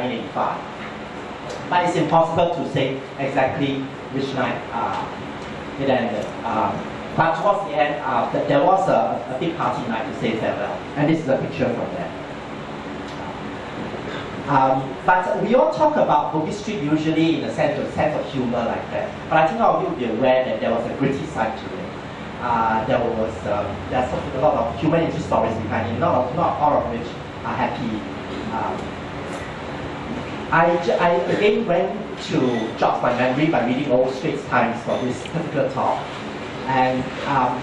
1985. But it's impossible to say exactly which night uh, it ended. Um, but towards the end, uh, there was a, a, big party night to say farewell. And this is a picture from there. Um, but we all talk about Bugis Street usually in a sense of, sense of humor like that. But I think all of you will be aware that there was a gritty side to it. Uh, there was um, there's a lot of human interest stories behind it, not, not all of which are happy. Um, I, I again went to jog my memory by reading old Straits Times for this particular talk. And um,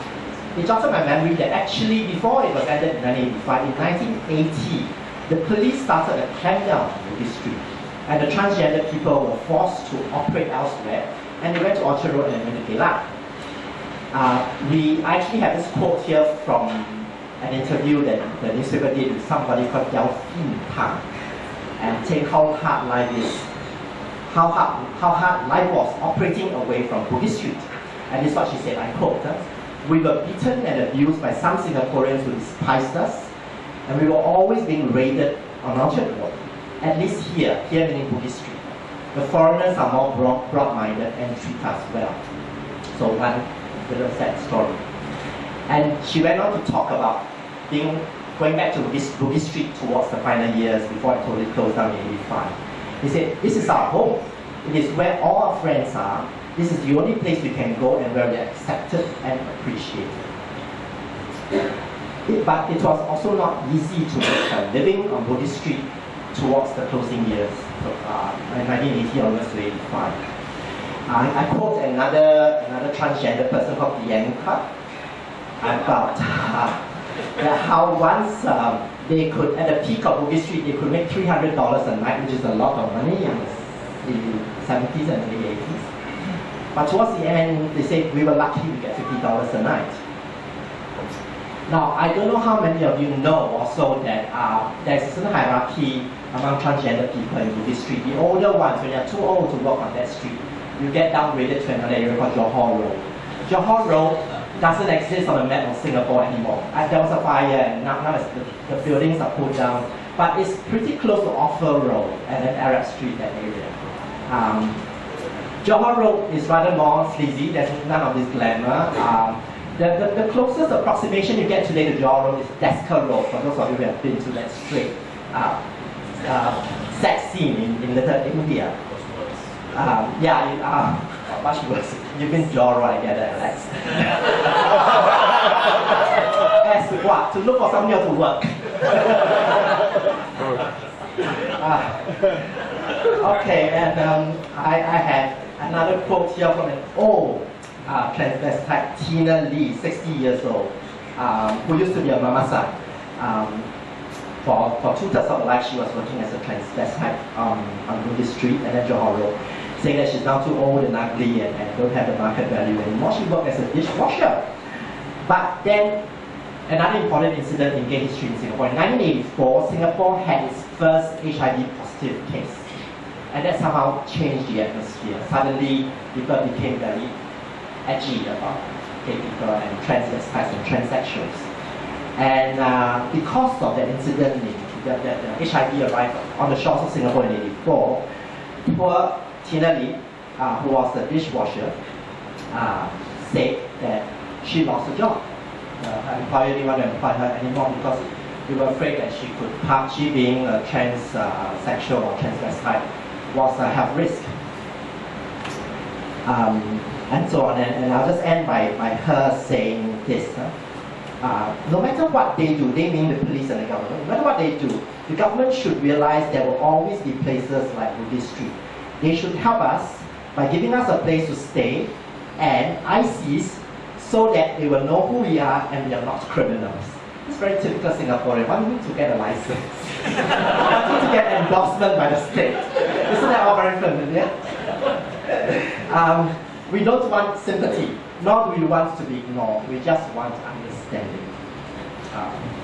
it jogged my memory that actually before it was ended in 1985, in 1980, the police started a clampdown on this street. And the transgender people were forced to operate elsewhere. And they went to Orchard Road and went to Geylang. Uh, we actually have this quote here from an interview that the newspaper did with somebody called Fin Tang and take how hard life is, how hard, how hard life was operating away from Bugis Street. And this is what she said, I quote, we were beaten and abused by some Singaporeans who despised us, and we were always being raided on Orchard Road. At least here, here meaning Bugis Street. The foreigners are more broad, broad-minded and treat us well. So one little sad story. And she went on to talk about being going back to Bugis, Bugis Street towards the final years before it totally closed down in 85. He said, this is our home. It is where all our friends are. This is the only place we can go and where we are accepted and appreciated. It, but it was also not easy to make a living on Bugis Street towards the closing years, so, uh, 1980 onwards to 85. I, I quote another, another transgender person called Bianca about uh, how once um, they could, at the peak of Bugis Street, they could make $300 a night, which is a lot of money in the 70s and early 80s. But towards the end, they said we were lucky to get $50 a night. Now, I don't know how many of you know also that uh, there's a certain hierarchy among transgender people in Bugis Street. The older ones, when you're too old to work on that street, you get downgraded to another area called Johor Road. Johor Road doesn't exist on the map of Singapore anymore. Uh, there was a fire and now, now the, the, buildings are pulled down. But it's pretty close to Ophir Road and then Arab Street, that area. Um, Johor Road is rather more sleazy, there's none of this glamour. Um, the, the, the, closest approximation you get today to Johor Road is Desker Road, for those of you who have been to that street. uh, uh, scene in, in Little India. Um, yeah, uh, much worse. You've been Johor Road, I get it, Alex. As what? To look for somebody else to work. uh, okay, and um, I, I had another quote here from an old uh, transvestite, Tina Lee, 60 years old, um, who used to be a mama um, for, for two-thirds of her life, she was working as a transvestite um, on Bugis Street and then Johor Road, saying that she's now too old and ugly and, and don't have the market value anymore. She worked as a dishwasher. But then, another important incident in gay history in Singapore. In 1984, Singapore had its first HIV positive case. And that somehow changed the atmosphere. Suddenly, people became very edgy about gay people and transvestites and transsexuals. And uh, because of that incident, the, the, the, HIV arrived on the shores of Singapore in 84, poor Lee, uh, who was the dishwasher, uh, said that she lost her job. Uh, her employer didn't want to employ her anymore because they were afraid that she could, she being a transsexual or transvestite, was a health risk. Um, and so on. And, and, I'll just end by, by her saying this. Uh, no matter what they do, they mean the police and the government, no matter what they do, the government should realize there will always be places like Bugis Street. They should help us by giving us a place to stay and ICs so that they will know who we are and we are not criminals. It's very typical Singaporean. Wanting to get a license, wanting to get endorsement by the state. Isn't that all very familiar? Um, we don't want sympathy, nor do we want to be ignored. We just want understanding. Um,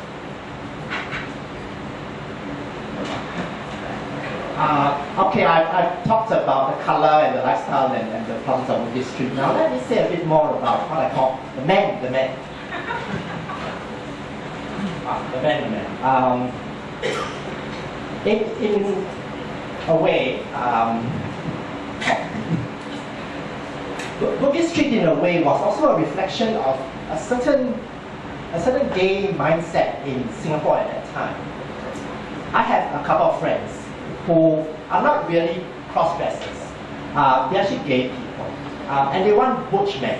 uh, okay, I, I've talked about the color and the lifestyle and, and the problems of this street. Now let me say a bit more about what I call the man, the man. ah, the man, the man. Um, in, in a way, um, Street in a way was also a reflection of a certain, a certain gay mindset in Singapore at that time. I have a couple of friends who are not really cross-dressers. Uh, they're actually gay people. Uh, and they want butch men.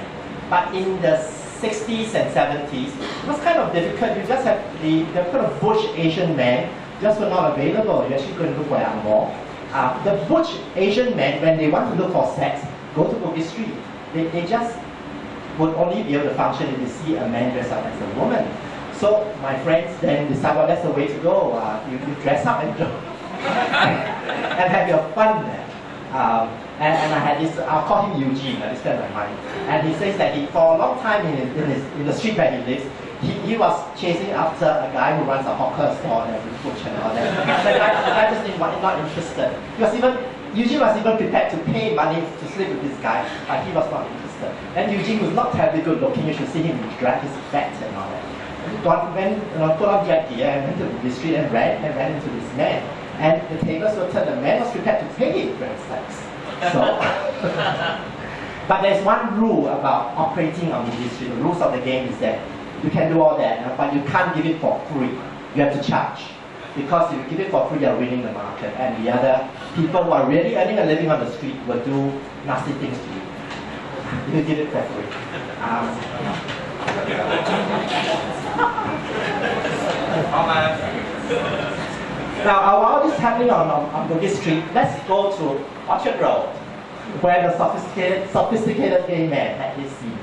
But in the 60s and 70s, it was kind of difficult. You just have the, the kind of butch Asian men just were not available. You actually couldn't look for them more. Uh, the butch Asian men, when they want to look for sex, go to Bugis Street. They, they just would only be able to function if they see a man dressed up as a woman. So my friends then decided, well, that's the way to go. Uh, you, you dress up and go and have your fun there. Um, and, and, I had this, I'll call him Eugene, this friend of mine. And he says that he, for a long time in, in, his, in the street where he lives, he, he was chasing after a guy who runs a hawker store and a butcher and all that. the, guy, the guy just not, not interested. He was even, Eugene was even prepared to pay money to sleep with this guy, but he was not interested. And Eugene was not terribly good looking, you should see him drag his fat and all that. Got, went, you know, put on the idea and went to the street and ran, and ran into this man. And the tables were turned, the man was prepared to pay for his sex. So, but there's one rule about operating on the street. The rules of the game is that you can do all that, but you can't give it for free. You have to charge. Because if you give it for free, you're winning the market. And the other people who are really earning a living on the street will do nasty things to you. You give it for free. Um, now, while this is happening on, on, on Bugis Street, let's go to Orchard Road, where the sophisticated, sophisticated gay man had his scene.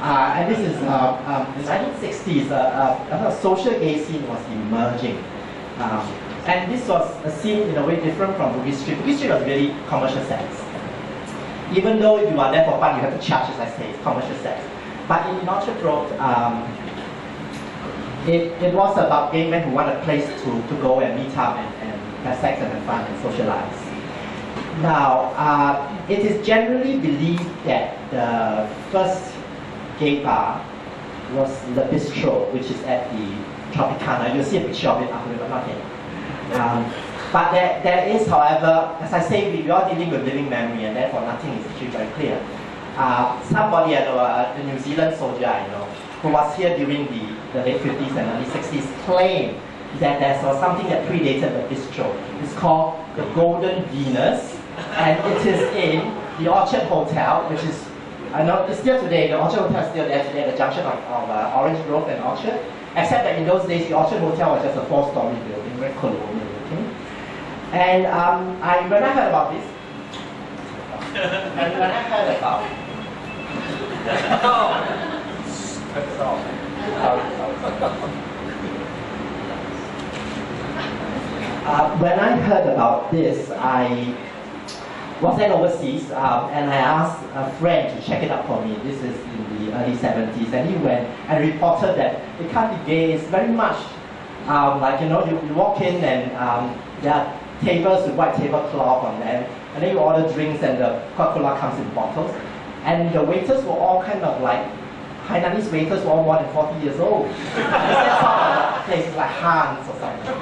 Uh, and this is uh, um, the 1960s, uh, uh, a social gay scene was emerging. Um, and this was a scene in a way different from Bugis Street. Bugis Street was really commercial sex. Even though you are there for fun, you have to charge, as I say, it's commercial sex. But in Orchard Road, um, it, it was about gay men who want a place to, to go and meet up and, and have sex and have fun and socialize. Now, uh, it is generally believed that the first gay bar was the Bistro, which is at the Tropicana. You'll see a picture of it after, not here. Um, but there, there is, however, as I say, we are dealing with living memory, and therefore nothing is actually very clear. Uh, somebody, I know, a New Zealand soldier I know, who was here during the, the late 50s and early 60s, claimed that there was something that predated the bistro. It's called the Golden Venus, and it is in the Orchard Hotel, which is, I know, it's still today, the Orchard Hotel is still there today at the junction of, of uh, Orange Grove and Orchard, except that in those days, the Orchard Hotel was just a four-story building, very colonial looking. And um, I, when I heard about this, and when I heard about uh, when I heard about this, I was then overseas um, and I asked a friend to check it out for me. This is in the early 70s and he went and reported that it can't be gay. It's very much um, like, you know, you, you walk in and um, there are tables with white tablecloth on them and then you order drinks and the Coca-Cola comes in bottles. And the waiters were all kind of like, Hainanese waiters were all more than 40 years old. That's all places like Hans or something.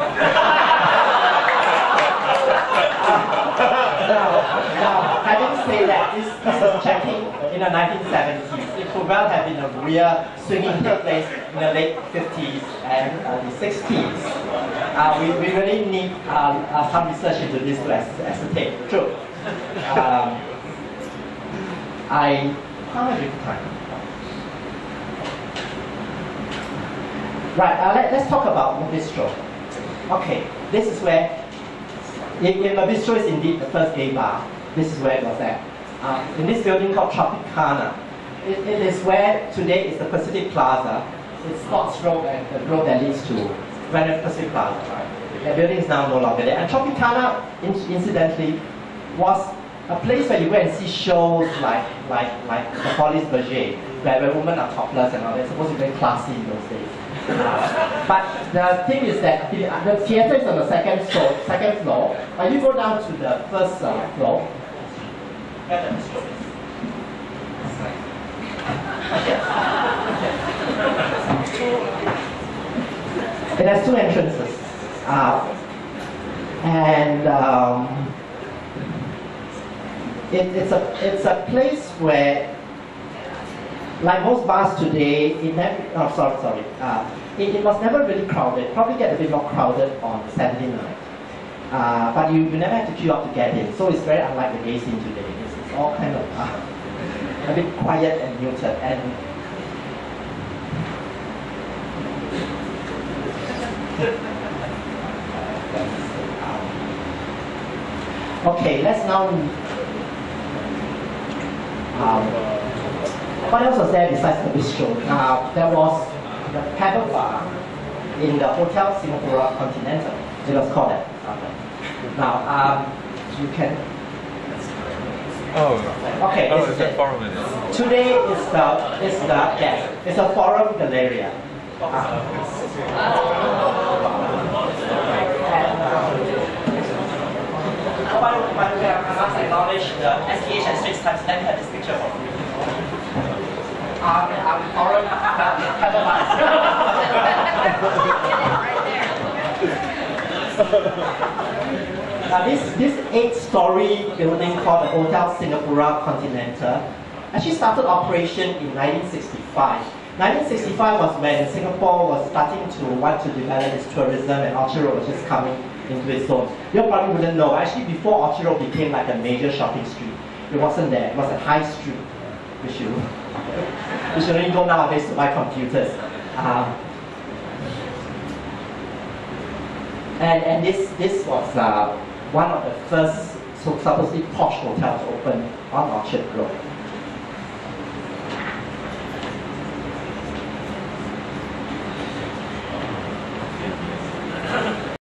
now, now, having said that, this, this is checking in the 1970s. It could well have been a real swinging place in the late 50s and the 60s. Uh, we, we really need um, uh, some research into this to ascertain the truth. Um, I, how much time? Right, uh, let, us talk about bistro. Okay, this is where, if, if bistro is indeed the first gay bar, this is where it was at. Uh, in this building called Tropicana. It, it is where today is the Pacific Plaza. It's Scotts Road and the road that leads to Granite Pacific Plaza. Right? The building is now no longer there. And Tropicana, in, incidentally, was a place where you go and see shows like like like the Folies Bergère, where, where women are topless and all that. It's supposed to be very classy in those days. Uh, but the thing is that the, the theater is on the second floor. Second floor. When you go down to the first uh, floor, it has two entrances. Uh, and um, it, it's a it's a place where, like most bars today, it never. Oh, sorry, sorry. Uh, it, it was never really crowded. Probably get a bit more crowded on Saturday night. Uh, but you, you never have to queue up to get in. So it's very unlike the gay scene today. It's, it's all kind of uh, a bit quiet and muted. And okay, let's now. Um, what else was there besides the bistro? Uh, there was the Pebble Bar in the Hotel Singapura Continental. It was called that. Now, um, you can. Oh. Okay, Oh, it's is that the- forum it is? Today is the is the yes, it's a forum galleria. Uh, By the by the way, I must acknowledge the SPH and Straits Times. Let me have um, forum, Now this, this eight-story building called the Hotel Singapura Continental actually started operation in 1965. 1965 was when Singapore was starting to want to develop its tourism and Orchard Road was just coming into its own. You probably wouldn't know, actually before Orchard Road became like a major shopping street, it wasn't there, it was a high street, which you, you only go nowadays to buy computers. Um, And, and this, this was uh, one of the first supposedly posh hotels open on Orchard Road.